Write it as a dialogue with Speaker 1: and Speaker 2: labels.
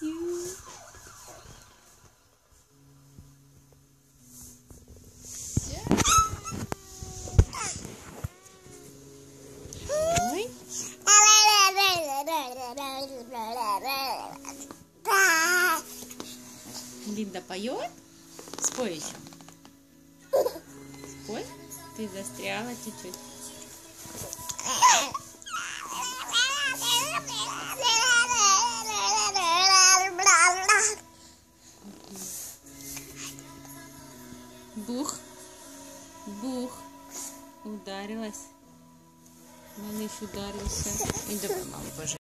Speaker 1: you. Линда поет? Спой еще. Спой. Ты застряла чуть-чуть. Бух. Бух. Ударилась. Малыш ударился. И давай маму пожалуйста.